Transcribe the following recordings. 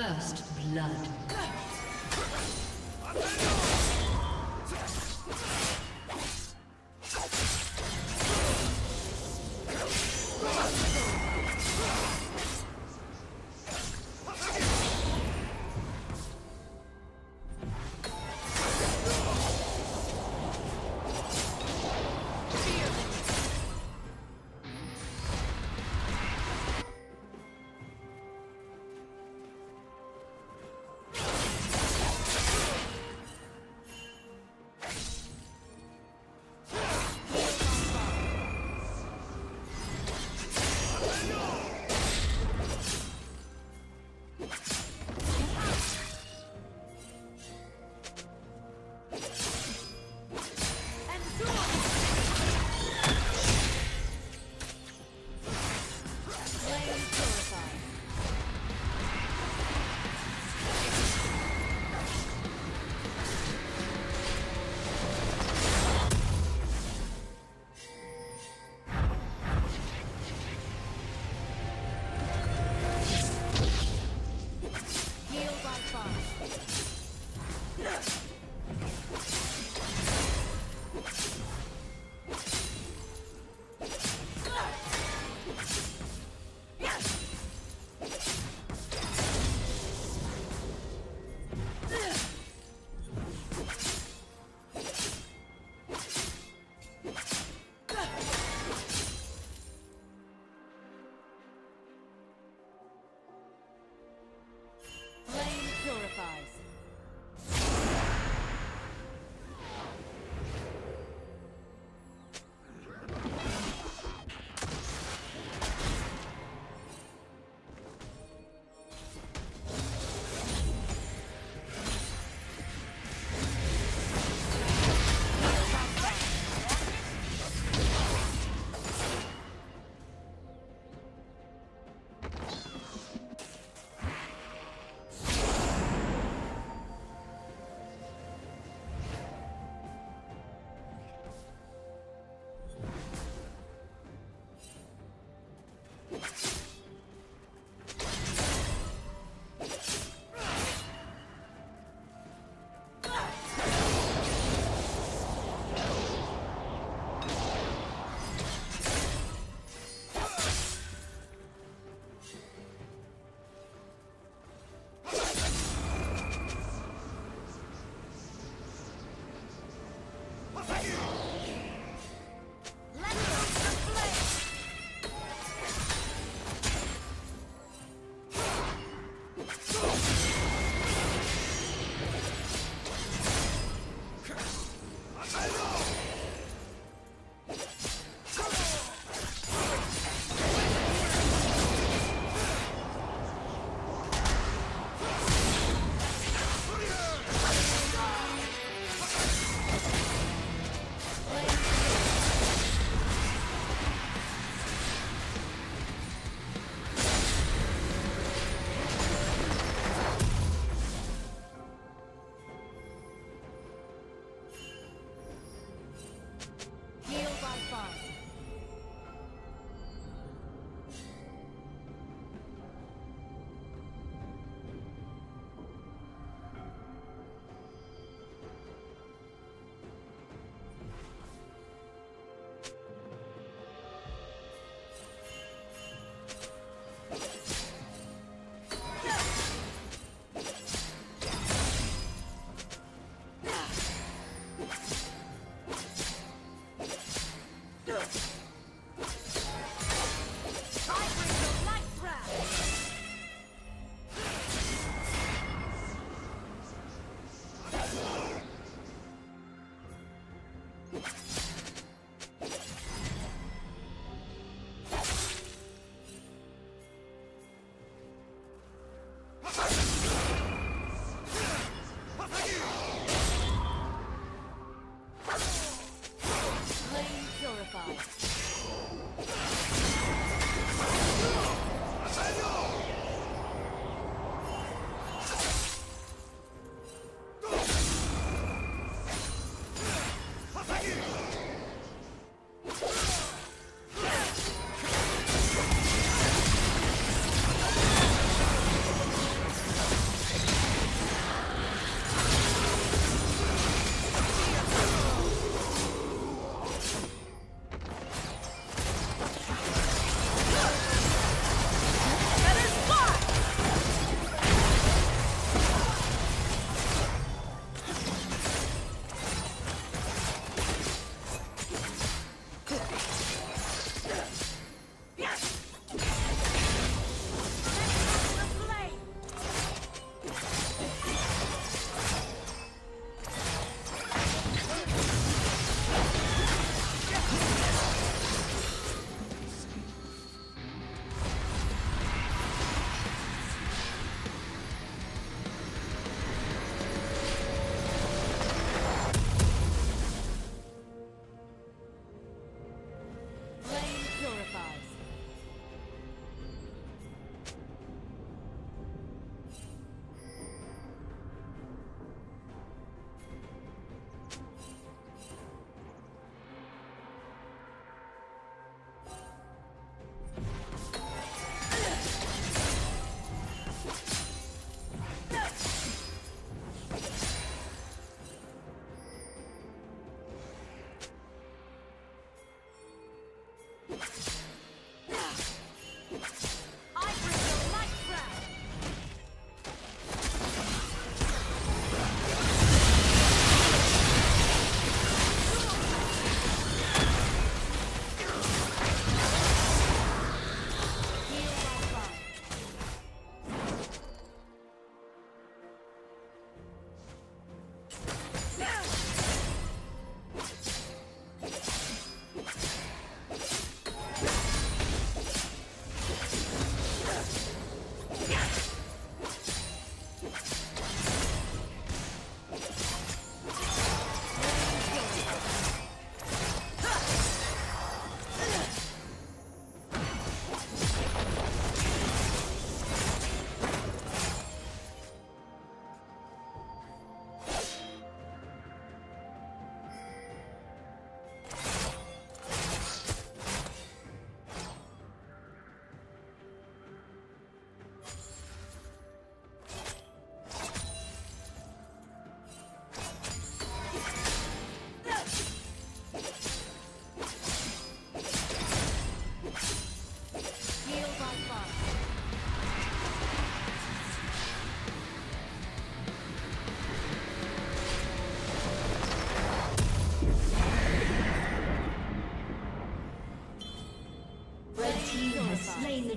First blood. Five.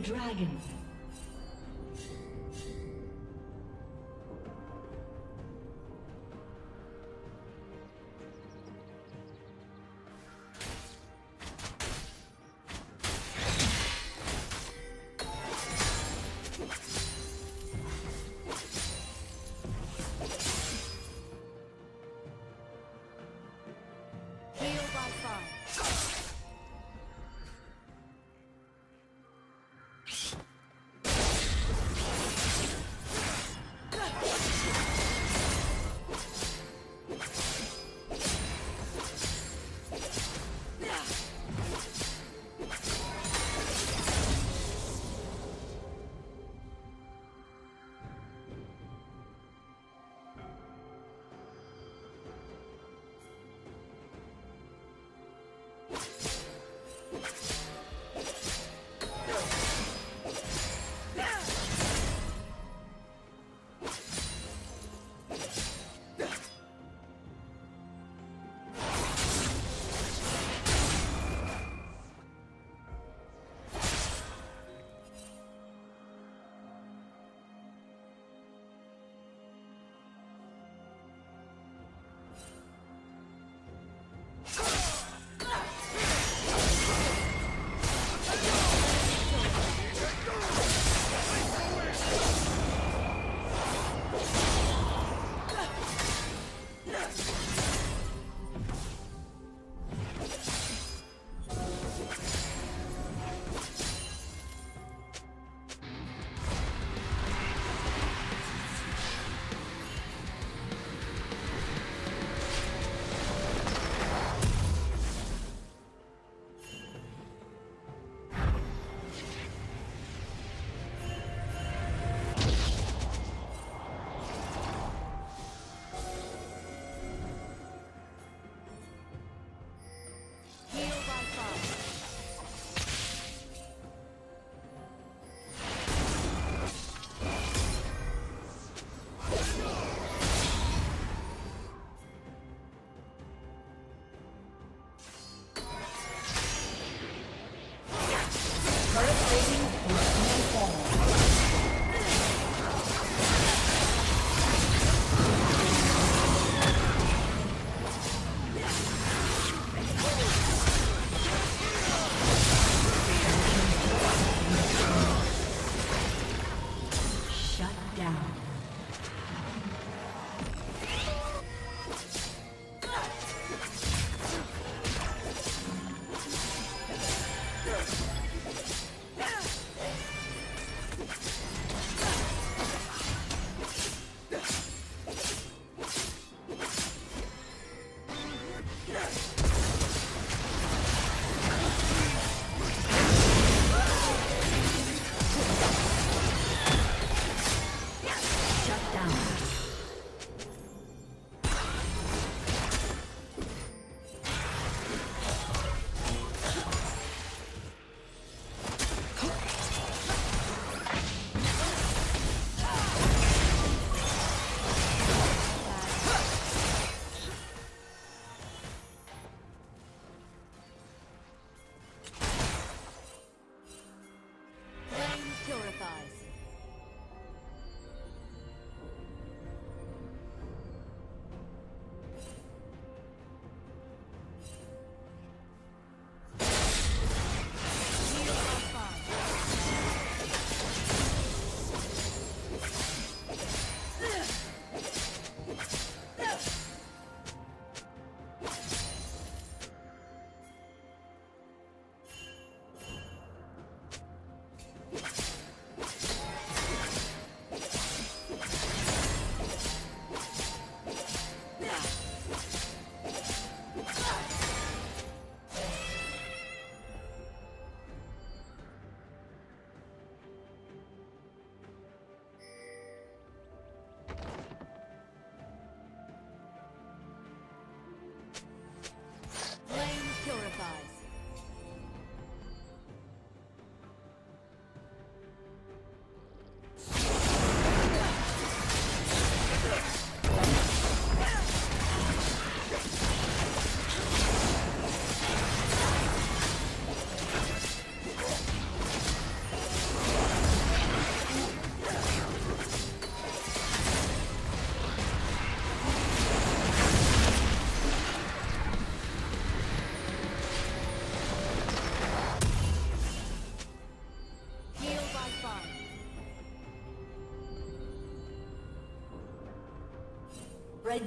Dragon.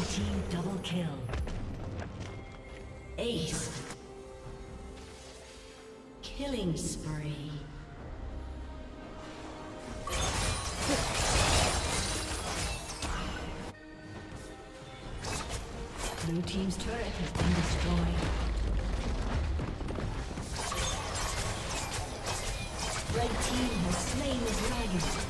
Blue team double kill. Ace. Killing spree. Blue team's turret has been destroyed. Red team has slain his dragon.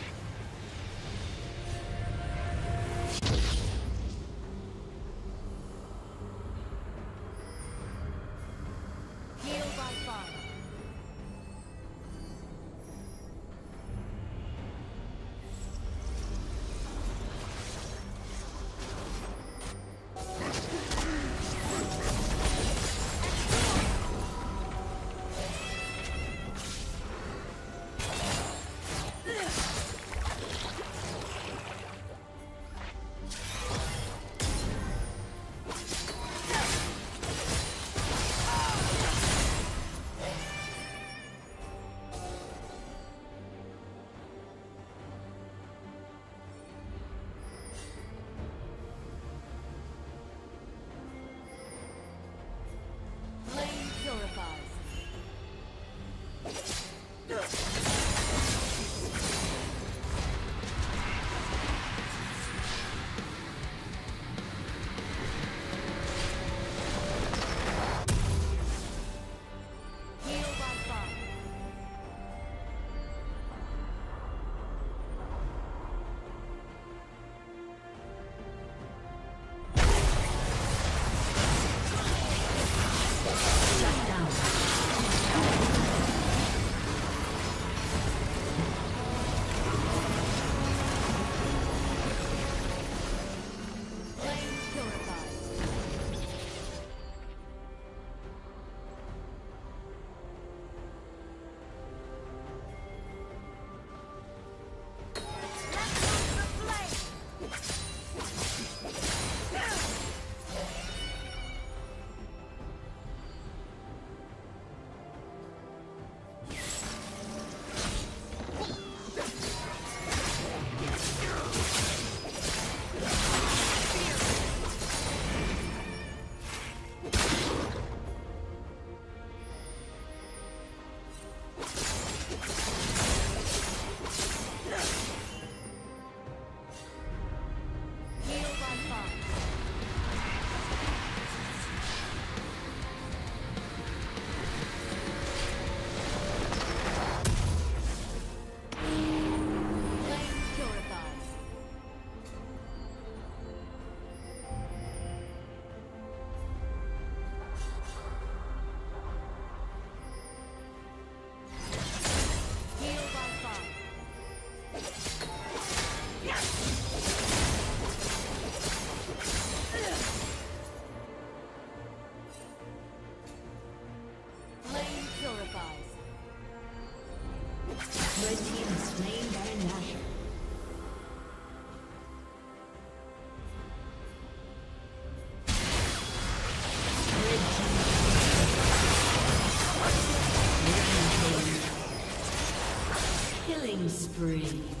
Spree.